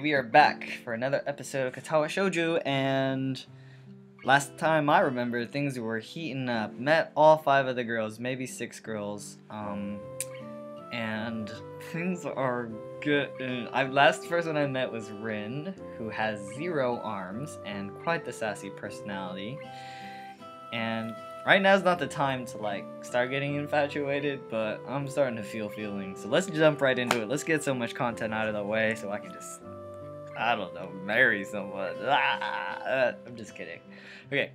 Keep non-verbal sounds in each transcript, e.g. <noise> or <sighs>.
We are back for another episode of Katawa Shoujo, and last time I remember, things were heating up. Met all five of the girls, maybe six girls, um, and things are good. I last person I met was Rin, who has zero arms and quite the sassy personality, and right now is not the time to like start getting infatuated, but I'm starting to feel feelings. So let's jump right into it. Let's get so much content out of the way so I can just, I don't know, marry someone. Ah, I'm just kidding. Okay,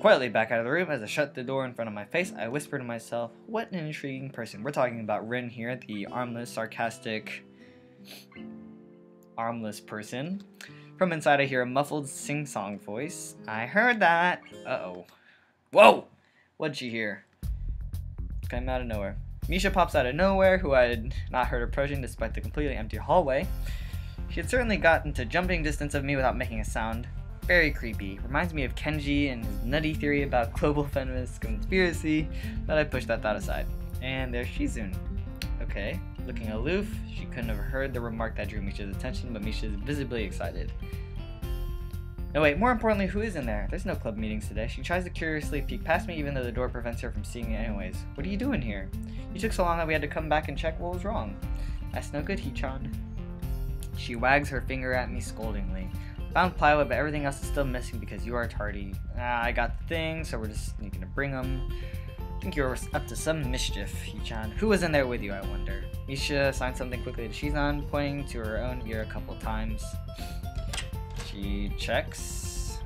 quietly back out of the room as I shut the door in front of my face, I whisper to myself, what an intriguing person. We're talking about Rin here, the armless, sarcastic, armless person. From inside I hear a muffled sing-song voice. I heard that. Uh-oh. Whoa! What'd she hear? Came out of nowhere. Misha pops out of nowhere, who I had not heard approaching despite the completely empty hallway. She had certainly gotten to jumping distance of me without making a sound. Very creepy. Reminds me of Kenji and his nutty theory about <laughs> global feminist conspiracy, but I pushed that thought aside. And there's Shizune. Okay, looking aloof, she couldn't have heard the remark that drew Misha's attention, but Misha is visibly excited. No, wait, more importantly, who is in there? There's no club meetings today. She tries to curiously peek past me even though the door prevents her from seeing it anyways. What are you doing here? You took so long that we had to come back and check what was wrong. That's no good, Hicchan. She wags her finger at me scoldingly. Found plywood, but everything else is still missing because you are tardy. Ah, I got the things, so we're just sneaking to bring them. I think you're up to some mischief, Hicchan. Who was in there with you, I wonder? Misha signed something quickly to Shizan, pointing to her own ear a couple times. She checks.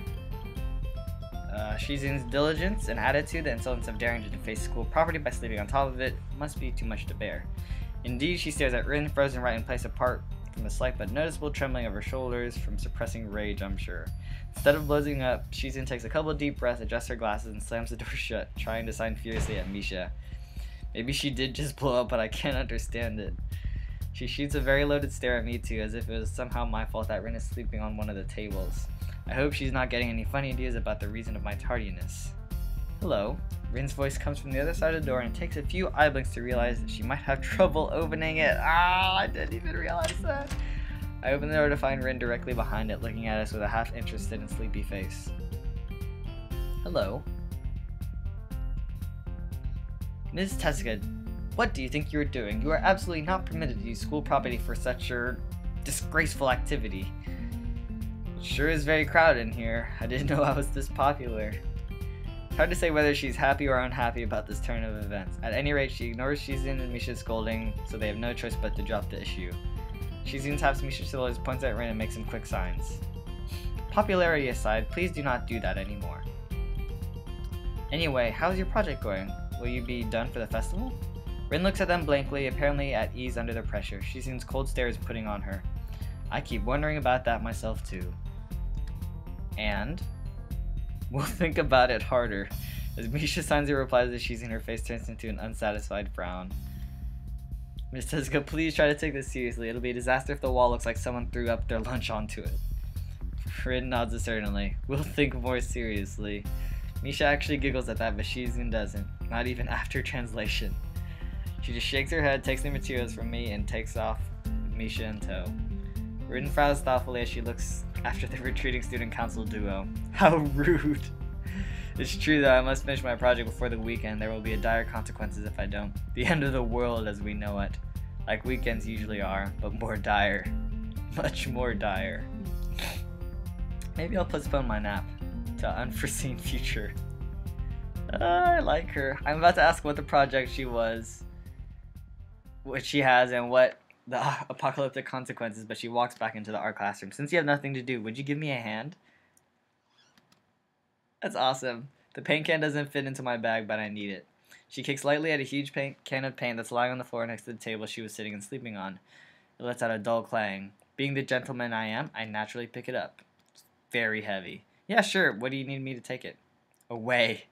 Uh, Shizune's diligence and attitude, the insolence of daring to deface school property by sleeping on top of it, must be too much to bear. Indeed, she stares at Rin, frozen right in place apart from the slight but noticeable trembling of her shoulders from suppressing rage, I'm sure. Instead of blazing up, Shizune takes a couple deep breaths, adjusts her glasses, and slams the door <laughs> shut, trying to sign furiously at Misha. Maybe she did just blow up, but I can't understand it. She shoots a very loaded stare at me too, as if it was somehow my fault that Rin is sleeping on one of the tables. I hope she's not getting any funny ideas about the reason of my tardiness. Hello. Rin's voice comes from the other side of the door and it takes a few eye blinks to realize that she might have <laughs> trouble opening it. Ah, I didn't even realize that. I open the door to find Rin directly behind it, looking at us with a half interested and sleepy face. Hello. Ms. Tezuka, what do you think you are doing? You are absolutely not permitted to use school property for such a disgraceful activity. It sure is very crowded in here. I didn't <laughs> know I was this popular. Hard to say whether she's happy or unhappy about this turn of events. At any rate, she ignores Shizune and Misha's scolding, so they have no choice but to drop the issue. Shizune taps Misha's shoulders, points at Rin, and makes some quick signs. Popularity aside, please do not do that anymore. Anyway, how's your project going? Will you be done for the festival? Rin looks at them blankly, apparently at ease under the pressure. Shizune's cold stare is putting on her. I keep wondering about that myself too. And we'll think about it harder. As Misha signs a reply to Shizune, her face turns into an unsatisfied frown. Miss Tezuka, please try to take this seriously. It'll be a disaster if the wall looks like someone threw up their lunch onto it. Rin nods assertively. We'll think more seriously. Misha actually giggles at that, but Shizune doesn't. Not even after translation. She just shakes her head, takes the materials from me, and takes off Misha in tow. Rin frowns thoughtfully as she looks after the <laughs> retreating student council duo. How rude! It's true though, I must finish my project before the weekend. There will be dire consequences if I don't. The end of the world as we know it. Like weekends usually are, but more dire. Much more dire. Maybe I'll postpone my nap to unforeseen future. Uh, I like her. I'm about to ask what the project she was what she has and what the apocalyptic consequences, but she walks back into the art classroom. Since you have nothing to do, would you give me a hand? That's awesome. The paint can doesn't fit into my bag, but I need it. She kicks lightly at a huge paint can of paint that's lying on the floor next to the table she was sitting and sleeping on. It lets out a dull clang. Being the gentleman I am, I naturally pick it up. It's very heavy. Yeah, sure. What do you need me to take it? Away.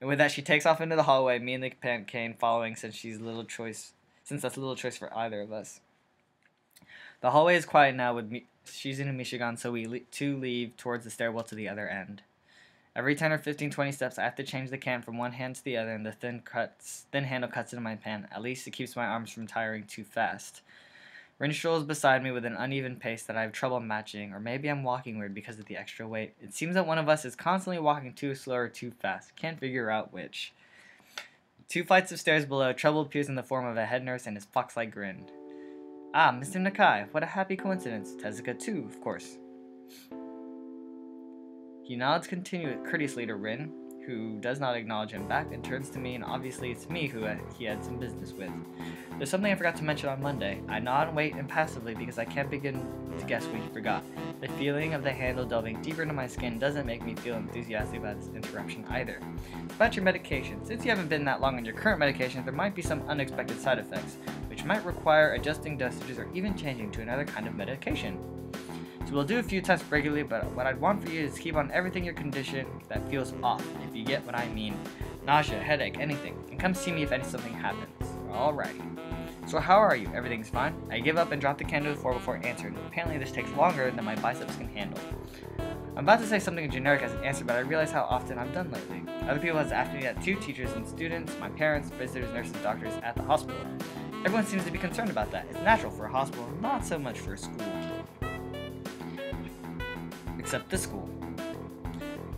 And with that, she takes off into the hallway, me and the paint cane following since she's little choice since that's a little choice for either of us. The hallway is quiet now with me- Shizune and Mishigan, so we le- two leave towards the stairwell to the other end. Every 10 or 15, 20 steps, I have to change the can from one hand to the other, and the thin cuts, thin handle cuts into my pan. At least it keeps my arms from tiring too fast. Rin strolls beside me with an uneven pace that I have trouble matching, or maybe I'm walking weird because of the extra weight. It seems that one of us is constantly walking too slow or too fast. Can't figure out which. Two flights of stairs below, trouble appears in the form of a head nurse and his fox-like grin. Ah, Mr. Nakai, what a happy coincidence. Tezuka too, of course. He nods continue courteously to Rin, who does not acknowledge him back and turns to me, and obviously it's me who he had some business with. There's something I forgot to mention on Monday. I nod and wait impassively because I can't begin to guess what he forgot. The feeling of the handle delving deeper into my skin doesn't make me feel enthusiastic about this interruption either. About your medication. Since you haven't been that long on your current medication, there might be some unexpected side effects, which might require adjusting dosages or even changing to another kind of medication. So we'll do a few tests regularly, but what I'd want for you is keep on everything your condition that feels off, if you get what I mean. Nausea, headache, anything. And come see me if something happens. Alrighty. So how are you? Everything's fine? I give up and drop the can to the floor before answering. Apparently this takes longer than my biceps can handle. I'm about to say something generic as an answer, but I realize how often I've done lately. Other people have asked me that too, teachers and students, my parents, visitors, nurses, doctors at the hospital. Everyone seems to be concerned about that. It's natural for a hospital, not so much for a school except this school.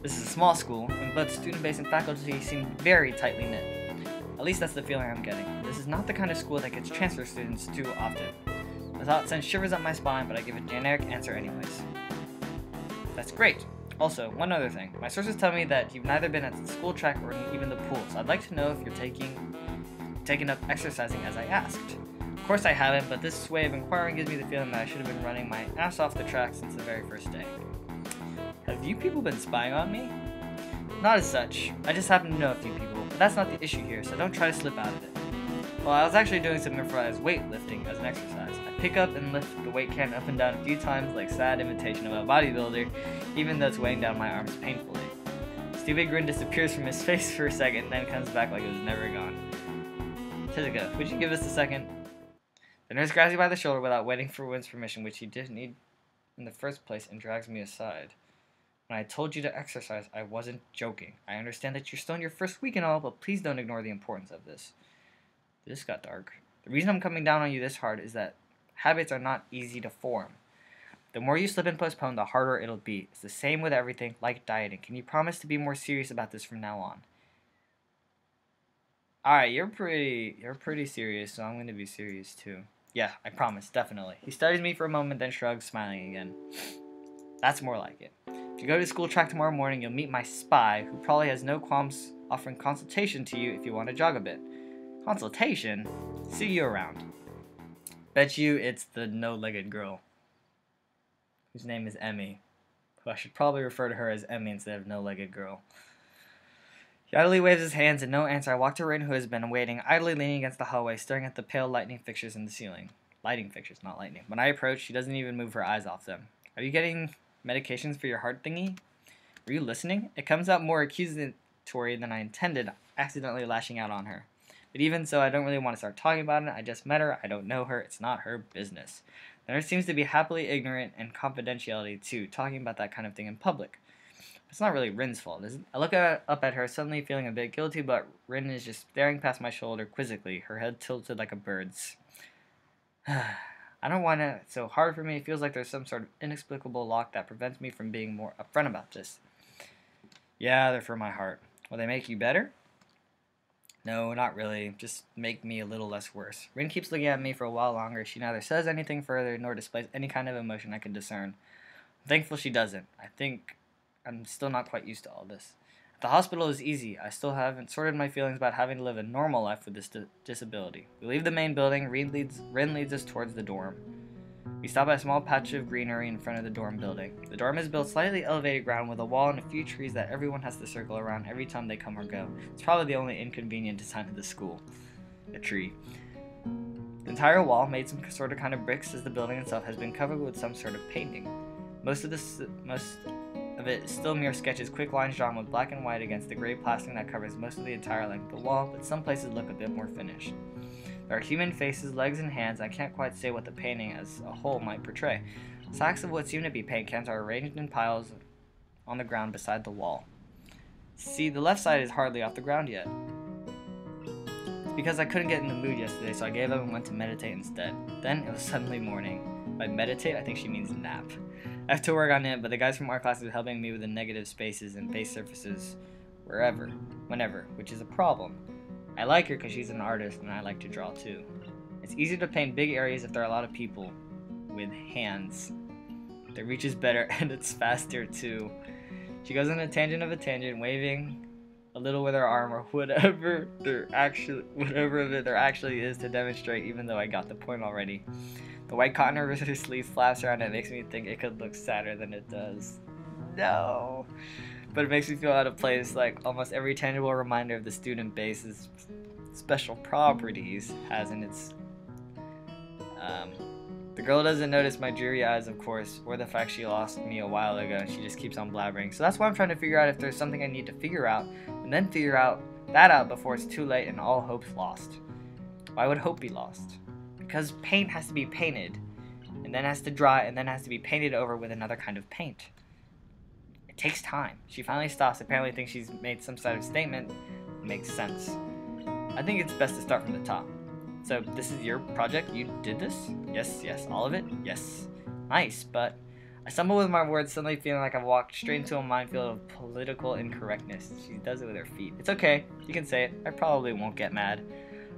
This is a small school, and both student base and faculty seem very tightly knit. At least that's the feeling I'm getting. This is not the kind of school that gets transfer students too often. The thought sends shivers up my spine, but I give a generic answer anyways. That's great. Also, one other thing. My sources tell me that you've neither been at the school track or even the pool, so I'd like to know if you're taking taking up exercising as I asked. Of course I haven't, but this way of inquiring gives me the feeling that I should have been running my ass off the track since the very first day. Have you people been spying on me? Not as such. I just happen to know a few people, but that's not the issue here, so don't try to slip out of it. Well, I was actually doing some improvised weightlifting as an exercise. I pick up and lift the weight can up and down a few times like sad imitation of a bodybuilder, even though it's weighing down my arms painfully. Stupid grin disappears from his <laughs> face for a second, then comes back like it was never gone. Tezuka, would you give us a second? The nurse grabs me by the shoulder without waiting for Rin's permission, which he didn't need in the first place, and drags me aside. When I told you to exercise, I wasn't joking. I understand that you're still in your first week and all, but please don't ignore the importance of this. This got dark. The reason I'm coming down on you this hard is that habits are not easy to form. The more you slip and postpone, the harder it'll be. It's the same with everything, like dieting. Can you promise to be more serious about this from now on? Alright, you're pretty you're pretty serious, so I'm gonna be serious too. Yeah, I promise, definitely. He studies me for a moment, then shrugs, smiling again. That's more like it. If you go to school track tomorrow morning, you'll meet my spy, who probably has no qualms offering consultation to you if you want to jog a bit. Consultation? See you around. Bet you it's the no-legged girl, whose name is Emi. Who I should probably refer to her as Emi instead of no-legged girl. He idly waves his hands, and no answer. I walk to Rin, who has been waiting, idly leaning against the hallway, staring at the pale lightning fixtures in the ceiling. Lighting fixtures, not lightning. When I approach, she doesn't even move her eyes off them. Are you getting medications for your heart thingy? Were you listening? It comes out more accusatory than I intended, accidentally lashing out on her. But even so, I don't really want to start talking about it. I just met her. I don't know her. It's not her business. The nurse seems to be happily ignorant and confidentiality too, talking about that kind of thing in public. It's not really Rin's fault? I look up at her, suddenly feeling a bit guilty, but Rin is just staring past my shoulder quizzically, her head tilted like a bird's. <sighs> <sighs> I don't want it so hard for me. It feels like there's some sort of inexplicable lock that prevents me from being more upfront about this. Yeah, they're for my heart. Will they make you better? No, not really. Just make me a little less worse. Rin keeps looking at me for a while longer. She neither says anything further nor displays any kind of emotion I can discern. I'm thankful she doesn't. I think I'm still not quite used to all this. The hospital is easy. I still haven't sorted my feelings about having to live a normal life with this di disability. We leave the main building. Rin leads, Rin leads us towards the dorm. We stop at a small patch of greenery in front of the dorm building. The dorm is built slightly elevated ground with a wall and a few trees that everyone has to circle around every time they come or go. It's probably the only inconvenient design of the school. A tree. The entire wall, made some sort of kind of bricks as the building itself, has been covered with some sort of painting. Most of this, most of it still mere sketches, quick lines drawn with black and white against the gray plastic that covers most of the entire length of the wall, but some places look a bit more finished. There are human faces, legs, and hands. I can't quite say what the painting as a whole might portray. Sacks of what seem to be paint cans are arranged in piles on the ground beside the wall. See, the left side is hardly off the ground yet. It's because I couldn't get in the mood yesterday, so I gave up and went to meditate instead. Then it was suddenly morning. By meditate, I think she means nap. I have to work on it, but the guys from art class are helping me with the negative spaces and base surfaces wherever, whenever, which is a problem. I like her because she's an artist and I like to draw too. It's easy to paint big areas if there are a lot of people with hands. The reach is better <laughs> and it's faster too. She goes on a tangent of a tangent, waving a little with her arm or <laughs> whatever there actually whatever there actually is to demonstrate even though I got the point already. The white cotton over her <laughs> sleeve flaps around and it makes me think it could look sadder than it does. No. But it makes me feel out of place like almost every tangible reminder of the student base's special properties has in its um, the girl doesn't notice my dreary eyes, of course, or the fact she lost me a while ago and she just keeps on blabbering. So that's why I'm trying to figure out if there's something I need to figure out, and then figure out that out before it's too late and all hope's lost. Why would hope be lost? Because paint has to be painted, and then has to dry, and then has to be painted over with another kind of paint. It takes time. She finally stops, apparently thinks she's made some sort of statement. Makes sense. I think it's best to start from the top. So this is your project? You did this? Yes, yes. All of it? Yes. Nice, but I stumble with my words, suddenly feeling like I've walked straight into a minefield of political incorrectness. She does it with her feet. It's okay. You can say it. I probably won't get mad.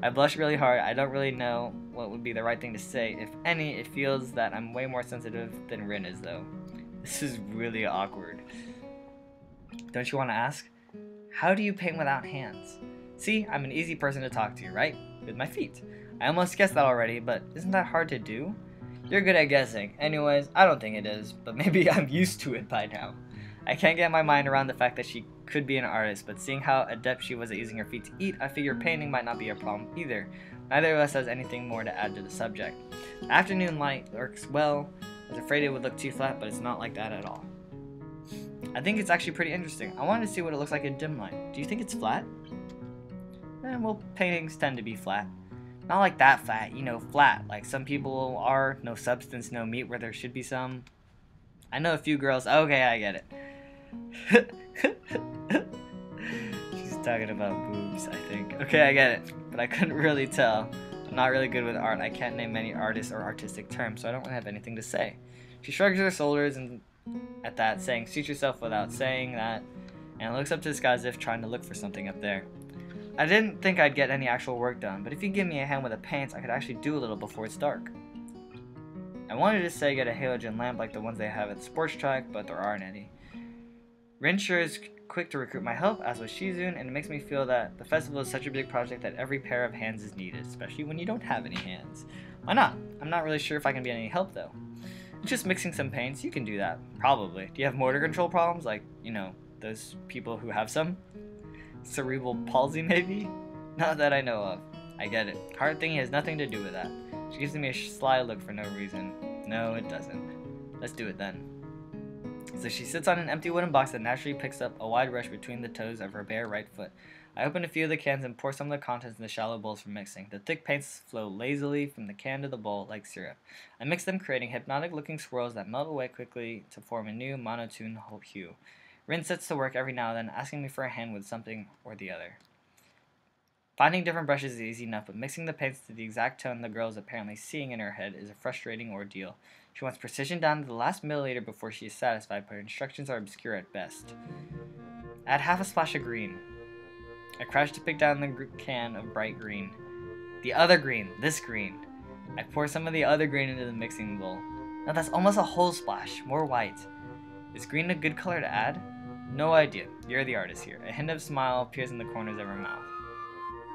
I blush really hard. I don't really know what would be the right thing to say. If any, it feels that I'm way more sensitive than Rin is, though. This is really awkward. Don't you want to ask? How do you paint without hands? See, I'm an easy person to talk to, right? With my feet. I almost guessed that already, but isn't that hard to do? You're good at guessing. Anyways, I don't think it is, but <laughs> maybe I'm used to it by now. I can't get my mind around the fact that she could be an artist, but seeing how adept she was at using her feet to eat, I figure painting might not be a problem either. Neither of us has anything more to add to the subject. Afternoon light works well. I was afraid it would look too flat, but it's not like that at all. I think it's actually pretty interesting. I wanted to see what it looks like in dim light. Do you think it's flat? Eh, well, paintings tend to be flat. Not like that flat, you know, flat. Like some people are, no substance, no meat where there should be some. I know a few girls. Okay, I get it. <laughs> She's talking about boobs, I think. Okay, I get it. But I couldn't really tell. I'm not really good with art. I can't name many artists or artistic terms, so I don't really have anything to say. She shrugs her shoulders and at that, saying, suit yourself without saying that, and looks up to the sky as if trying to look for something up there. I didn't think I'd get any actual work done, but if you give me a hand with the paints, I could actually do a little before it's dark. I wanted to say get a halogen lamp like the ones they have at the sports track, but there aren't any. Rin sure is quick to recruit my help, as was Shizun, and it makes me feel that the festival is such a big project that every pair of hands is needed, especially when you don't have any hands. Why not? I'm not really sure if I can be any help though. Just mixing some paints, you can do that. Probably. Do you have motor control problems? Like, you know, those people who have some? cerebral palsy, maybe? <laughs> Not that I know of. I get it. Hard thing has nothing to do with that. She gives me a sly look for no reason. No, it doesn't. Let's do it then. So she sits on an empty wooden box that naturally picks up a wide rush between the toes of her bare right foot. I open a few of the cans and pour some of the contents in the shallow bowls for mixing. The thick paints flow lazily from the can to the bowl like syrup. I mix them, creating hypnotic looking swirls that melt away quickly to form a new monotone hue. Rin sets to work every now and then, asking me for a hand with something or the other. Finding different brushes is easy enough, but mixing the paints to the exact tone the girl is apparently seeing in her head is a frustrating ordeal. She wants precision down to the last milliliter before she is satisfied, but her instructions are obscure at best. Add half a splash of green. I crouch to pick down the can of bright green. The other green, this green. I pour some of the other green into the mixing bowl. Now that's almost a whole splash, more white. Is green a good color to add? No idea. You're the artist here. A hint of smile appears in the corners of her mouth.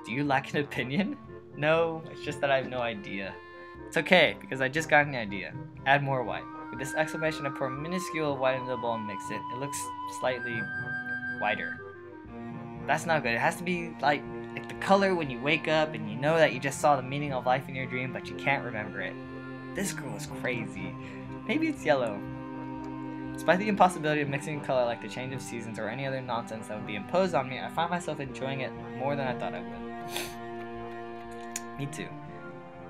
Do you lack an opinion? No, it's just that I have no idea. It's okay, because I just got an idea. Add more white. With this exclamation, I pour minuscule white into the bowl and mix it. It looks slightly whiter. That's not good. It has to be like, like the color when you wake up and you know that you just saw the meaning of life in your dream, but you can't remember it. This girl is crazy. Maybe it's yellow. Despite the impossibility of mixing color like the change of seasons or any other nonsense that would be imposed on me, I find myself enjoying it more than I thought I would. <sniffs> me too.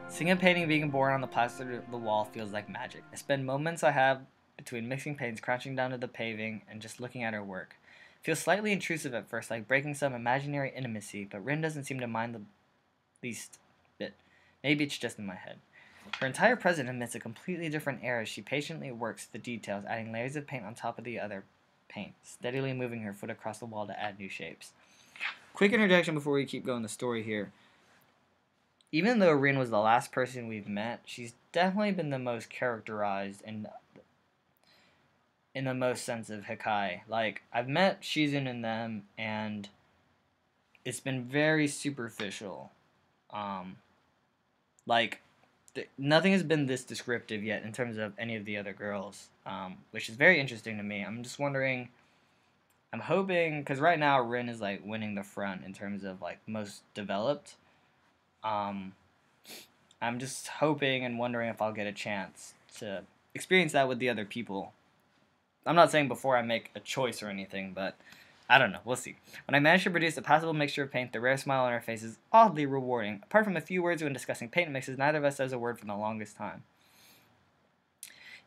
Seeing a painting being born on the plaster of the wall feels like magic. I spend moments I have between mixing paints, crouching down to the paving, and just looking at her work. It feels slightly intrusive at first, like breaking some imaginary intimacy, but Rin doesn't seem to mind the least bit. Maybe it's just in my head. Her entire present emits a completely different air as she patiently works the details, adding layers of paint on top of the other paint, steadily moving her foot across the wall to add new shapes. Quick interjection before we keep going the story here. Even though Rin was the last person we've met, she's definitely been the most characterized and in the most sense of Hikai. Like I've met Shizun and them, and it's been very superficial. Um, like th- nothing has been this descriptive yet in terms of any of the other girls, um, which is very interesting to me. I'm just wondering. I'm hoping because right now Rin is like winning the front in terms of like most developed. Um, I'm just hoping and wondering if I'll get a chance to experience that with the other people I'm not saying before I make a choice or anything, but I don't know. We'll see. When I manage to produce a passable mixture of paint, the rare smile on her face is oddly rewarding. Apart from a few words when discussing paint mixes, neither of us says a word for the longest time.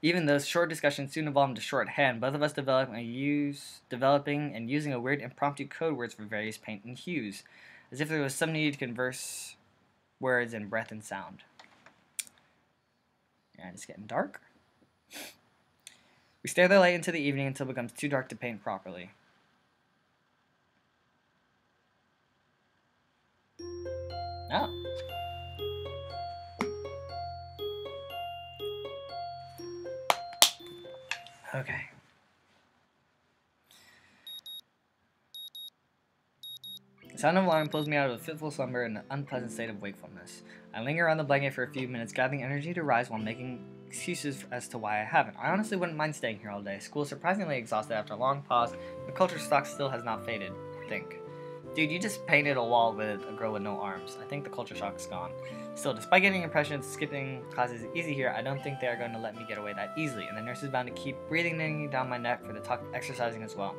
Even those short discussions soon evolved into shorthand, both of us developing, a use, developing and using a weird impromptu code words for various paint and hues, as if there was some need to converse words and breath and sound. And it's getting dark. We stare there late into the evening until it becomes too dark to paint properly. Oh. Okay. Sound of alarm pulls me out of a fitful slumber and an unpleasant state of wakefulness. I linger on the blanket for a few minutes, gathering energy to rise while making excuses as to why I haven't. I honestly wouldn't mind staying here all day. School is surprisingly exhausted after a long pause. The culture stock still has not faded, I think. Dude, you just painted a wall with a girl with no arms. I think the culture shock is gone. Still, despite getting impressions skipping classes is easy here, I don't think they are going to let me get away that easily, and the nurse is bound to keep breathing down my neck for the talk exercising as well.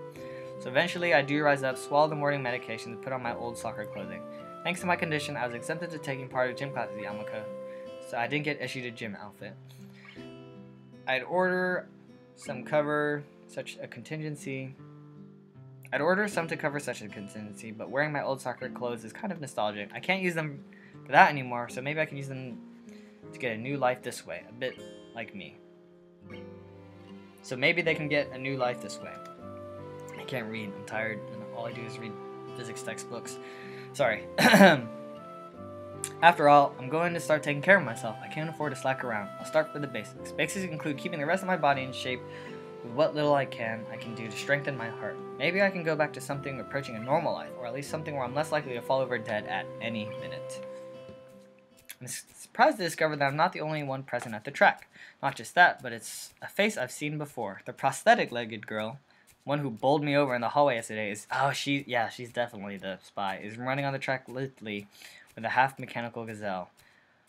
So eventually, I do rise up, swallow the morning medication, and put on my old soccer clothing. Thanks to my condition, I was exempted to taking part of gym classes at Yamaku, so I didn't get issued a gym outfit. I'd order some cover such a contingency. I'd order some to cover such a contingency, but wearing my old soccer clothes is kind of nostalgic. I can't use them for that anymore, so maybe I can use them to get a new life this way, a bit like me. So maybe they can get a new life this way can't read. I'm tired, and all I do is read physics textbooks. Sorry. <clears throat> After all, I'm going to start taking care of myself. I can't afford to slack around. I'll start with the basics. Basics include keeping the rest of my body in shape with what little I can I can do to strengthen my heart. Maybe I can go back to something approaching a normal life, or at least something where I'm less likely to fall over dead at any minute. I'm surprised to discover that I'm not the only one present at the track. Not just that, but it's a face I've seen before. The prosthetic legged girl one who bowled me over in the hallway yesterday is oh she yeah she's definitely the spy is running on the track lately with a half mechanical gazelle.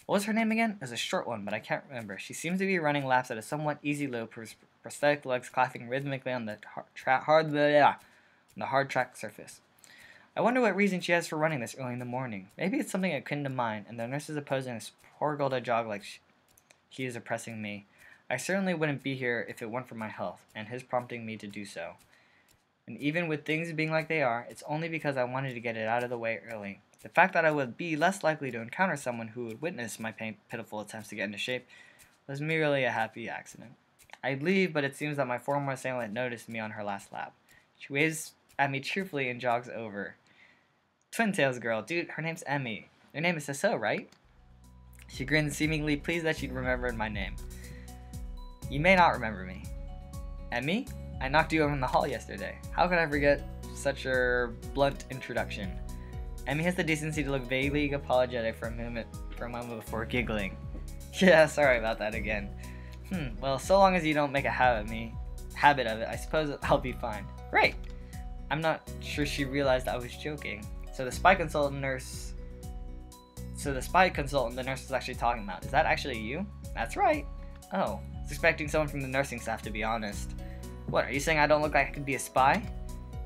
What was her name again? It was a short one, but I can't remember. She seems to be running laps at a somewhat easy lope, prosthetic legs clapping rhythmically on the hard, hard yeah, on the hard track surface. I wonder what reason she has for running this early in the morning. Maybe it's something akin to mine, and the nurse is opposing this poor girl to jog like she, he is oppressing me. I certainly wouldn't be here if it weren't for my health, and his prompting me to do so. And even with things being like they are, it's only because I wanted to get it out of the way early. The fact that I would be less likely to encounter someone who would witness my pitiful attempts to get into shape was merely a happy accident. I'd leave, but it seems that my former assailant noticed me on her last lap. She waves at me cheerfully and jogs over. Twin Tails girl, dude, her name's Emi. Your name is Sasso, right? She grinned, seemingly pleased that she'd remembered my name. You may not remember me. Emi? I knocked you over in the hall yesterday. How could I forget such a blunt introduction? Emi has the decency to look vaguely apologetic for a moment, for a moment before giggling. <laughs> Yeah, sorry about that again. Hmm, well, so long as you don't make a habit of me, habit of it, I suppose I'll be fine. Right. I'm not sure she realized I was joking. So the spy consultant nurse so the spy consultant the nurse was actually talking about, is that actually you? That's right. Oh, expecting someone from the nursing staff to be honest. What, are you saying I don't look like I could be a spy?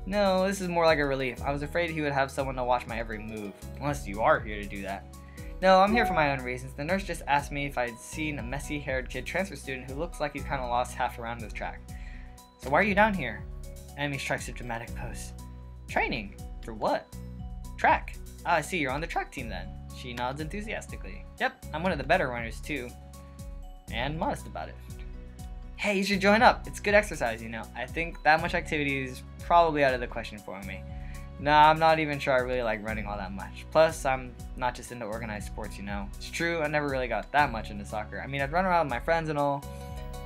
No, this is more like a relief. I was afraid he would have someone to watch my every move. Unless you are here to do that. No, I'm here for my own reasons. The nurse just asked me if I'd seen a messy haired kid transfer student who looks like he's kind of lost half around the track. So why are you down here? Emi strikes a dramatic pose. Training? For what? Track. Ah, I see, you're on the track team then. She nods enthusiastically. Yep, I'm one of the better runners too. And modest about it. Hey, you should join up. It's good exercise, you know. I think that much activity is probably out of the question for me. Nah, I'm not even sure I really like running all that much. Plus, I'm not just into organized sports, you know. It's true, I never really got that much into soccer. I mean, I'd run around with my friends and all.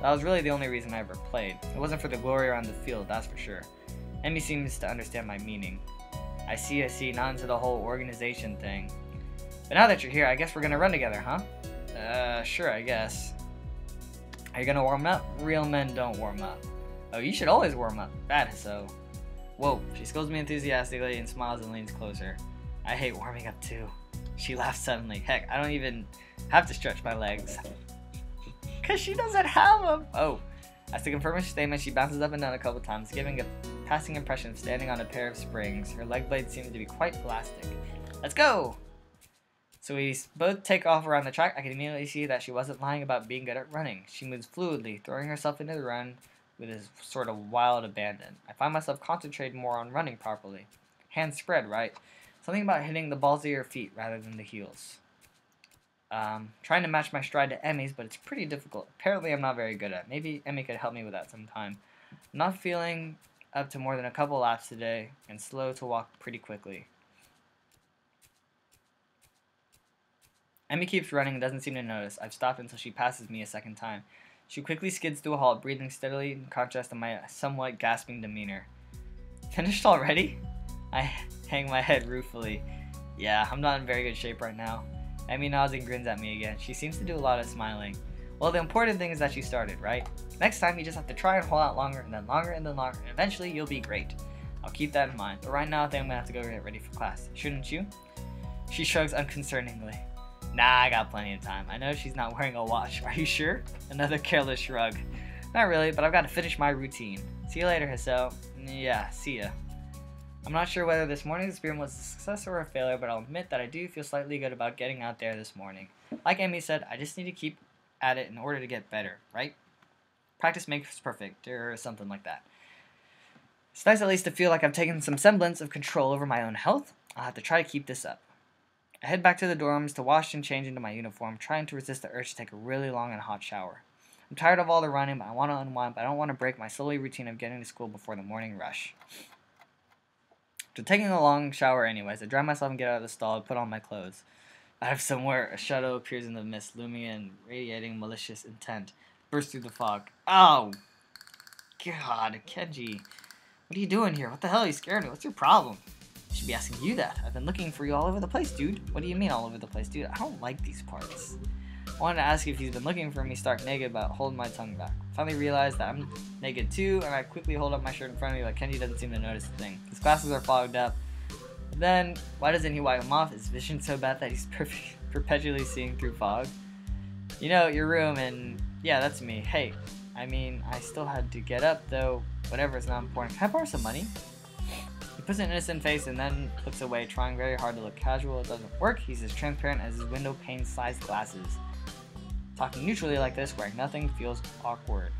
That was really the only reason I ever played. It wasn't for the glory around the field, that's for sure. Emi seems to understand my meaning. I see, I see, not into the whole organization thing. But now that you're here, I guess we're gonna run together, huh? Uh, sure, I guess. Are you gonna warm up? Real men don't warm up. Oh, you should always warm up. Bad so. Whoa, she scolds me enthusiastically and smiles and leans closer. I hate warming up too. She laughs suddenly. Heck, I don't even have to stretch my legs. <laughs> Cause she doesn't have them. Oh, as to confirm her statement, she bounces up and down a couple times, giving a passing impression of standing on a pair of springs. Her leg blades seem to be quite elastic. Let's go! So we both take off around the track. I can immediately see that she wasn't lying about being good at running. She moves fluidly, throwing herself into the run with his sort of wild abandon. I find myself concentrated more on running properly. Hands spread, right? Something about hitting the balls of your feet rather than the heels. Um, trying to match my stride to Emi's, but it's pretty difficult. Apparently, I'm not very good at. Maybe Emi could help me with that sometime. I'm not feeling up to more than a couple laps today, and slow to walk pretty quickly. Emi keeps running and doesn't seem to notice. I've stopped until she passes me a second time. She quickly skids to a halt, breathing steadily in contrast to my somewhat gasping demeanor. Finished already? I hang my head ruefully. Yeah, I'm not in very good shape right now. Emi nods and grins at me again. She seems to do a lot of smiling. Well, the important thing is that she started, right? Next time, you just have to try and hold out longer, and then longer, and then longer, and eventually you'll be great. I'll keep that in mind. But right now, I think I'm gonna have to go get ready for class. Shouldn't you? She shrugs unconcerningly. Nah, I got plenty of time. I know she's not wearing a watch. <laughs> Are you sure? Another careless shrug. Not really, but I've got to finish my routine. See you later, Hisao. Yeah, see ya. I'm not sure whether this morning's experiment was a success or a failure, but I'll admit that I do feel slightly good about getting out there this morning. Like Emi said, I just need to keep at it in order to get better, right? Practice makes perfect, or something like that. It's nice at least to feel like I've taken some semblance of control over my own health. I'll have to try to keep this up. I head back to the dorms to wash and change into my uniform, trying to resist the urge to take a really long and hot shower. I'm tired of all the running, but I want to unwind, but I don't want to break my silly routine of getting to school before the morning rush. After taking a long shower anyways, I dry myself and get out of the stall and put on my clothes. Out of somewhere, a shadow appears in the mist, looming and radiating malicious intent. Burst through the fog. Oh! God, Kenji. What are you doing here? What the hell? Are you scared me? What's your problem? Should be asking you that. I've been looking for you all over the place, dude. What do you mean all over the place, dude? I don't like these parts. I wanted to ask if he's been looking for me stark naked, but holding my tongue back. Finally realized that I'm naked too, and I quickly hold up my shirt in front of me, but Kenji doesn't seem to notice a thing. His glasses are fogged up. Then, why doesn't he wipe them off? Is vision so bad that he's <laughs> perpetually seeing through fog? You know, your room, and yeah, that's me. Hey, I mean, I still had to get up, though. Whatever, it's not important. Can I borrow some money? Puts an innocent face and then looks away, trying very hard to look casual. It doesn't work. He's as transparent as his window pane sized glasses. Talking neutrally like this, wearing nothing, feels awkward.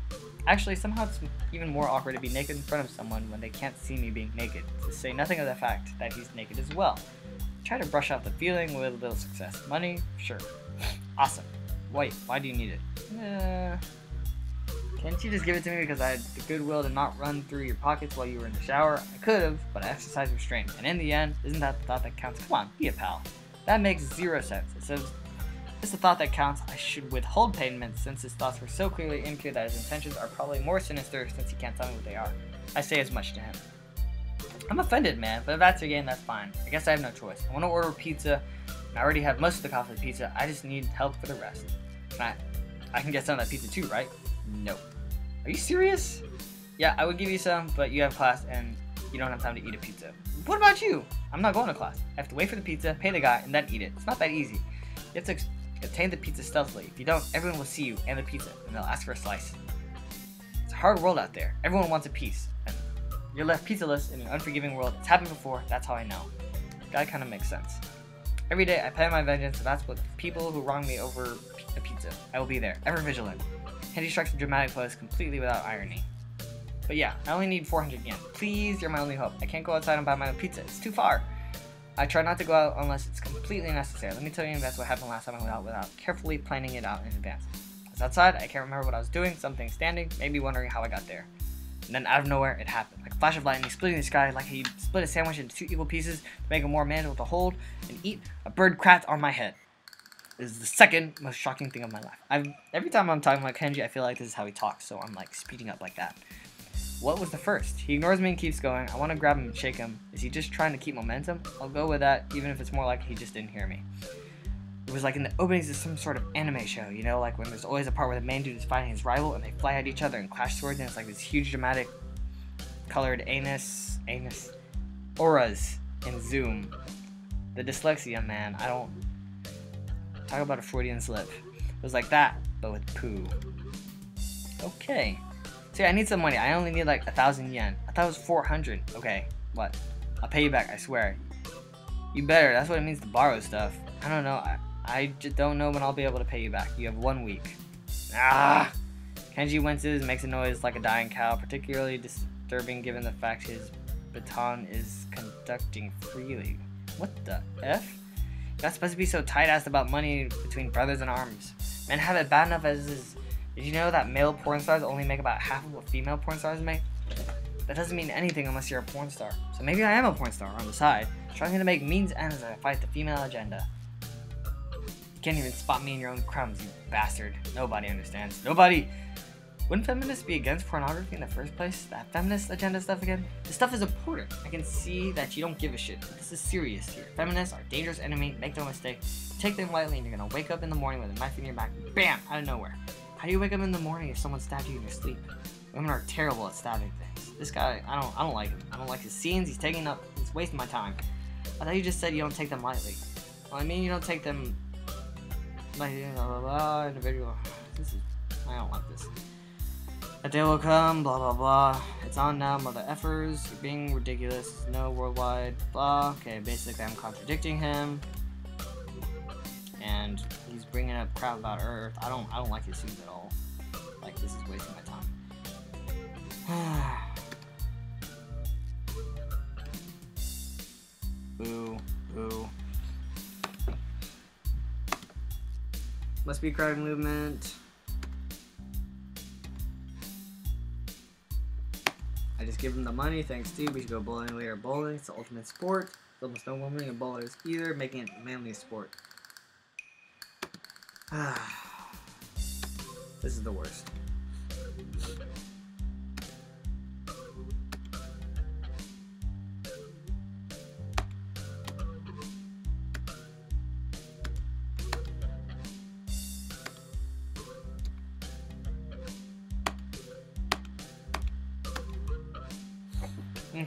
Actually, somehow it's even more awkward to be naked in front of someone when they can't see me being naked, to say nothing of the fact that he's naked as well. Try to brush off the feeling with a little success. Money? Sure. <laughs> awesome. Wait, why do you need it? Uh, can't you just give it to me because I had the goodwill to not run through your pockets while you were in the shower? I could have, but I exercised restraint. And in the end, isn't that the thought that counts? Come on, be a pal. That makes zero sense. It says, it's the thought that counts. I should withhold payment since his thoughts were so clearly impure that his intentions are probably more sinister since he can't tell me what they are. I say as much to him. I'm offended, man, but if that's your game, that's fine. I guess I have no choice. I want to order pizza, and I already have most of the the pizza. I just need help for the rest. I, I can get some of that pizza too, right? Nope. Are you serious? Yeah, I would give you some, but you have class and you don't have time to eat a pizza. What about you? I'm not going to class. I have to wait for the pizza, pay the guy, and then eat it. It's not that easy. You have to obtain the pizza stealthily. If you don't, everyone will see you and the pizza, and they'll ask for a slice. It's a hard world out there. Everyone wants a piece. And you're left pizzaless in an unforgiving world. It's happened before, that's how I know. That kind of makes sense. Every day I plan my vengeance, and that's what people who wrong me over a pizza. I will be there, ever vigilant. Kenji strikes a dramatic pose completely without irony. But yeah, I only need 400 yen. Please, you're my only hope. I can't go outside and buy my own pizza. It's too far. I try not to go out unless it's completely necessary. Let me tell you that's what happened last time I went out without carefully planning it out in advance. I was outside, I can't remember what I was doing, something standing, maybe wondering how I got there. And then out of nowhere, it happened. Like a flash of lightning splitting the sky, like he split a sandwich into two equal pieces to make it more manageable to hold and eat. A bird cracked on my head. Is the second most shocking thing of my life. I've, every time I'm talking about Kenji, I feel like this is how he talks, so I'm like speeding up like that. What was the first? He ignores me and keeps going. I want to grab him and shake him. Is he just trying to keep momentum? I'll go with that, even if it's more like he just didn't hear me. It was like in the openings of some sort of anime show, you know, like when there's always a part where the main dude is fighting his rival and they fly at each other and clash swords, and it's like this huge dramatic colored anus, anus, auras in Zoom. The dyslexia, man, I don't talk about a Freudian slip. It was like that, but with poo. Okay. See, I need some money. I only need like a thousand yen. I thought it was 400. Okay, what? I'll pay you back, I swear. You better. That's what it means to borrow stuff. I don't know. I, I just don't know when I'll be able to pay you back. You have one week. Ah! Kenji winces, makes a noise like a dying cow, particularly disturbing given the fact his baton is conducting freely. What the F? Not supposed to be so tight-assed about money between brothers in arms. Men have it bad enough as is did you know that male porn stars only make about half of what female porn stars make? That doesn't mean anything unless you're a porn star. So maybe I am a porn star on the side, trying to make means ends as I fight the female agenda. You can't even spot me in your own crumbs, you bastard. Nobody understands. Nobody! Wouldn't feminists be against pornography in the first place? That feminist agenda stuff again? This stuff is important. I can see that you don't give a shit. This is serious here. Feminists are dangerous enemy, make no mistake. Take them lightly and you're gonna wake up in the morning with a knife in your back, BAM! Out of nowhere. How do you wake up in the morning if someone stabbed you in your sleep? Women are terrible at stabbing things. This guy, I don't, I don't like him. I don't like his scenes. He's taking up, he's wasting my time. I thought you just said you don't take them lightly. Well, I mean you don't take them like blah blah blah individual. This is, I don't like this. A day will come, blah blah blah. It's on now, mother effers. You're being ridiculous. No worldwide, blah. Okay, basically I'm contradicting him and he's bringing up crap about Earth. I don't I don't like his scenes at all. Like this is wasting my time. <sighs> boo, boo. Must be crowd movement. I just give him the money. Thanks, Steve. We should go bowling later. Bowling, it's the ultimate sport. There's almost no woman in bowlers either, making it manly sport. <sighs> this is the worst.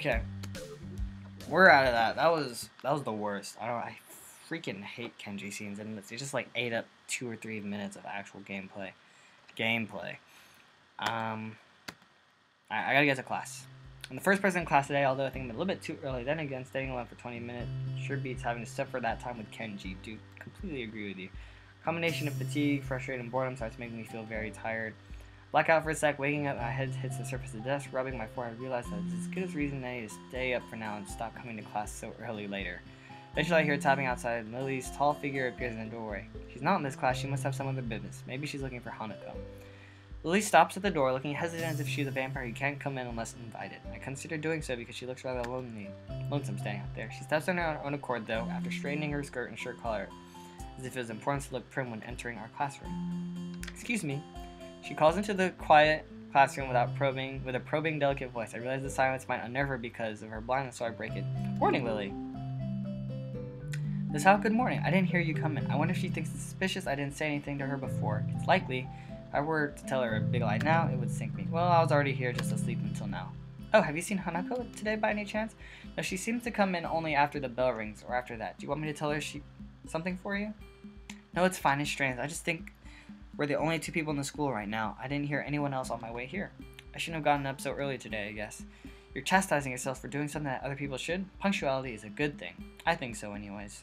Okay. We're out of that. That was that was the worst. I don't I freaking hate Kenji scenes and it's just like ate up two or three minutes of actual gameplay. Gameplay. Um, I, I gotta get to class. I'm the first person in class today, although I think I'm a little bit too early. Then again, staying alone for 20 minutes sure beats having to suffer that time with Kenji. Do completely agree with you. Combination of fatigue, frustration, and boredom starts making me feel very tired. Blackout for a sec, waking up, my head hits the surface of the desk, rubbing my forehead, realize that it's as good as reason I need to stay up for now and stop coming to class so early later. Eventually, I hear tapping outside, and Lilly's tall figure appears in the doorway. She's not in this class, she must have some other business. Maybe she's looking for Hanako. Lilly stops at the door, looking hesitant as if she's a vampire who can't come in unless invited. I consider doing so because she looks rather lonely, lonesome standing out there. She steps on her own accord, though, after straightening her skirt and shirt collar, as if it was important to look prim when entering our classroom. Excuse me. She calls into the quiet classroom without probing, with a probing, delicate voice. I realize the silence might unnerve her because of her blindness, so I break it. Morning, Lilly. Miss Howe, good morning. I didn't hear you come in. I wonder if she thinks it's suspicious I didn't say anything to her before. It's likely. If I were to tell her a big lie now, it would sink me. Well, I was already here just asleep until now. Oh, have you seen Hanako today by any chance? No, she seems to come in only after the bell rings, or after that. Do you want me to tell her she something for you? No, it's fine. It's strange. I just think we're the only two people in the school right now. I didn't hear anyone else on my way here. I shouldn't have gotten up so early today, I guess. You're chastising yourself for doing something that other people should? Punctuality is a good thing. I think so, anyways.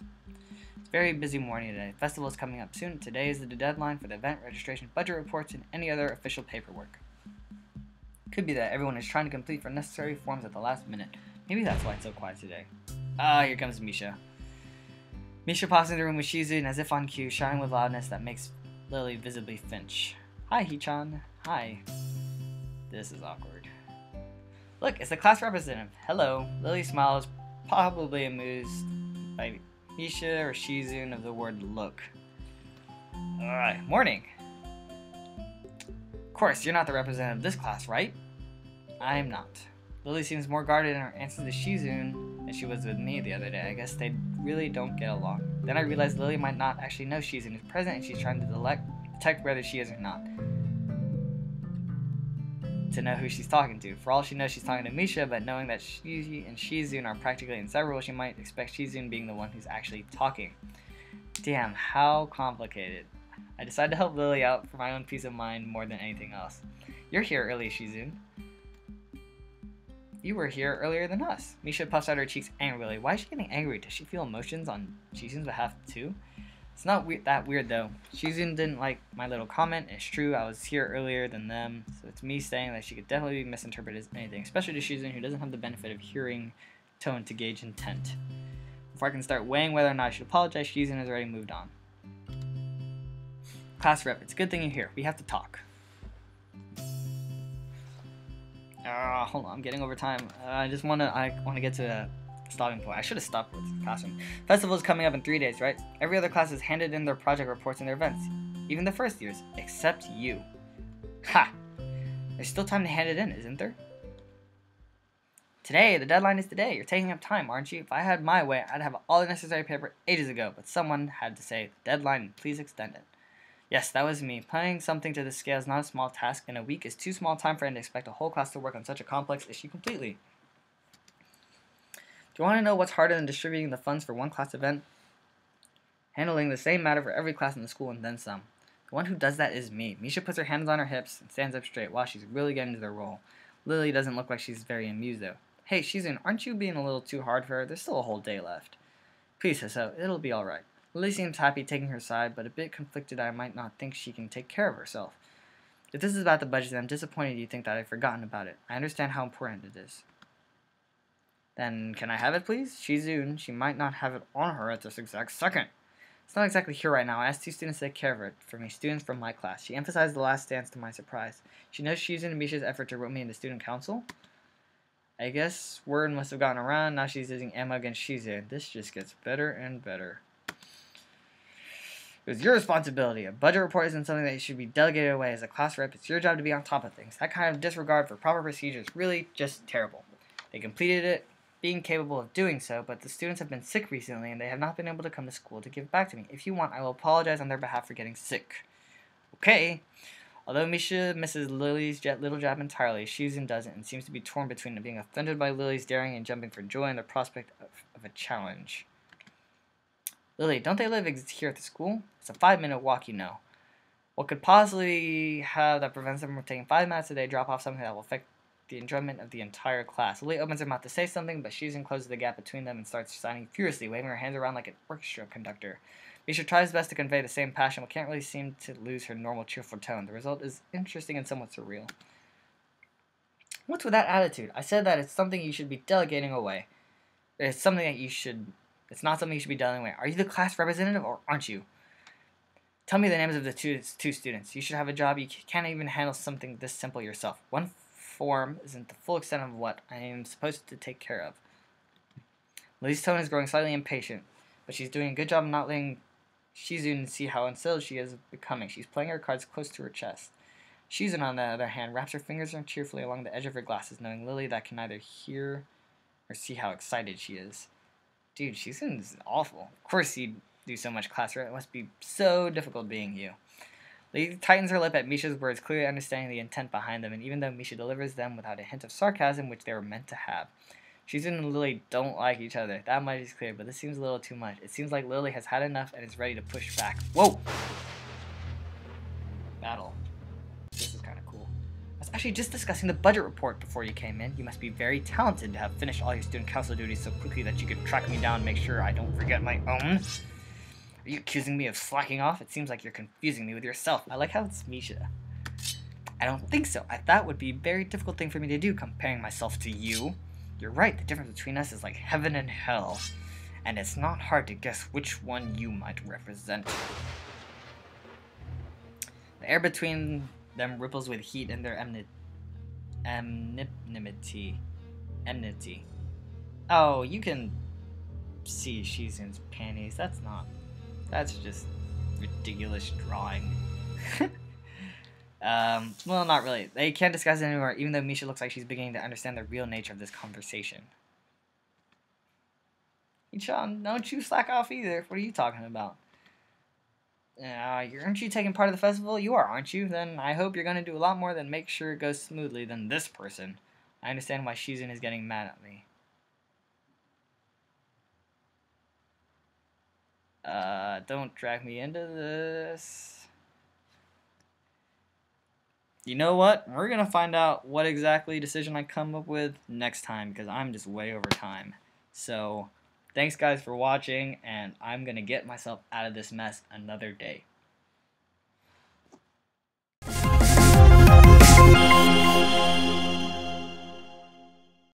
It's very busy morning today. Festival is coming up soon. Today is the deadline for the event registration, budget reports, and any other official paperwork. Could be that everyone is trying to complete for necessary forms at the last minute. Maybe that's why it's so quiet today. Ah, here comes Misha. Misha pops into the room with Shizune as if on cue, shouting with loudness that makes Lilly visibly flinch. Hi, Hicchan. Hi. This is awkward. Look, it's the class representative. Hello. Lilly smiles, probably amused by Misha or Shizune of the word look. Alright, morning. Of course, you're not the representative of this class, right? I am not. Lilly seems more guarded in her answer to Shizune than she was with me the other day. I guess they really don't get along. Then I realized Lilly might not actually know she's in his present and she's trying to detect whether she is or not. To know who she's talking to. For all she knows, she's talking to Misha, but knowing that she and Shizune are practically inseparable, she might expect Shizune being the one who's actually talking. Damn, how complicated. I decided to help Lilly out for my own peace of mind more than anything else. You're here early, Shizune. You were here earlier than us. Misha puffs out her cheeks angrily. Why is she getting angry? Does she feel emotions on Shizune's behalf too? It's not we that weird though. Shizune didn't like my little comment. It's true, I was here earlier than them, so it's me saying that she could definitely be misinterpreted as anything, especially to Shizune who doesn't have the benefit of hearing tone to gauge intent. Before I can start weighing whether or not I should apologize, Shizune has already moved on. Class rep, it's a good thing you're here. We have to talk. Uh, hold on, I'm getting over time. Uh, I just wanna, I wanna get to a stopping point. I should have stopped with classroom. Festival is coming up in three days, right? Every other class has handed in their project reports and their events, even the first years, except you. Ha! There's still time to hand it in, isn't there? Today, the deadline is today. You're taking up time, aren't you? If I had my way, I'd have all the necessary paper ages ago, but someone had to say, deadline, please extend it. Yes, that was me. Planning something to this scale is not a small task, and a week is too small time for him to expect a whole class to work on such a complex issue completely. Do you want to know what's harder than distributing the funds for one class event? Handling the same matter for every class in the school and then some. The one who does that is me. Misha puts her hands on her hips and stands up straight while she's really getting into the role. Lilly doesn't look like she's very amused though. Hey, Shizune, aren't you being a little too hard for her? There's still a whole day left. Please, so it'll be alright. Lilly seems happy taking her side, but a bit conflicted I might not think she can take care of herself. If this is about the budget, I'm disappointed you think that I've forgotten about it. I understand how important it is. Then, can I have it, please? She's Shizune, she might not have it on her at this exact second. It's not exactly here right now. I asked two students to take care of it for me, students from my class. She emphasized the last dance to my surprise. She knows Shizune and Misha's effort to rope me into student council. I guess word must have gotten around. Now she's using ammo against Shizune. This just gets better and better. It was your responsibility. A budget report isn't something that should be delegated away as a class rep. It's your job to be on top of things. That kind of disregard for proper procedure is really just terrible. They completed it, being capable of doing so, but the students have been sick recently and they have not been able to come to school to give it back to me. If you want, I will apologize on their behalf for getting sick. Okay. Although Misha misses Lilly's jet little jab entirely, Shizune doesn't and seems to be torn between being offended by Lilly's daring and jumping for joy and the prospect of, of a challenge. Lilly, don't they live here at the school? It's a five minute walk, you know. What could possibly have that prevents them from taking five minutes a day drop off something that will affect the enjoyment of the entire class? Lilly opens her mouth to say something, but Shizune closes the gap between them and starts signing furiously, waving her hands around like an orchestra conductor. Misha tries best to convey the same passion, but can't really seem to lose her normal cheerful tone. The result is interesting and somewhat surreal. What's with that attitude? I said that it's something you should be delegating away. It's something that you should it's not something you should be dealing with. Are you the class representative or aren't you? Tell me the names of the two, two students. You should have a job. You can't even handle something this simple yourself. One form isn't the full extent of what I am supposed to take care of. Lilly's tone is growing slightly impatient, but she's doing a good job of not letting Shizune see how unsettled she is becoming. She's playing her cards close to her chest. Shizune, on the other hand, wraps her fingers cheerfully along the edge of her glasses, knowing Lilly that can neither hear or see how excited she is. Dude, she seems awful. Of course you'd do so much class, right? It must be so difficult being you. Lee tightens her lip at Misha's words, clearly understanding the intent behind them, and even though Misha delivers them without a hint of sarcasm which they were meant to have. Shizune and Lilly don't like each other. That much is clear, but this seems a little too much. It seems like Lilly has had enough and is ready to push back. Whoa! Battle actually just discussing the budget report before you came in. You must be very talented to have finished all your student council duties so quickly that you could track me down and make sure I don't forget my own. Are you accusing me of slacking off? It seems like you're confusing me with yourself. I like how it's Misha. I don't think so. I thought would be a very difficult thing for me to do, comparing myself to you. You're right, the difference between us is like heaven and hell. and it's not hard to guess which one you might represent. The air between them ripples with heat and their enmity. Enmity. Oh, you can see she's in panties. That's not. That's just ridiculous drawing. <laughs> um, well, not really. They can't discuss it anymore, even though Misha looks like she's beginning to understand the real nature of this conversation. Sean, don't you slack off either. What are you talking about? Uh, aren't you taking part of the festival? You are, aren't you? Then I hope you're going to do a lot more than make sure it goes smoothly than this person. I understand why Shizune is getting mad at me. Uh, don't drag me into this. You know what? We're going to find out what exactly decision I come up with next time because I'm just way over time. So, thanks guys for watching and I'm going to get myself out of this mess another day.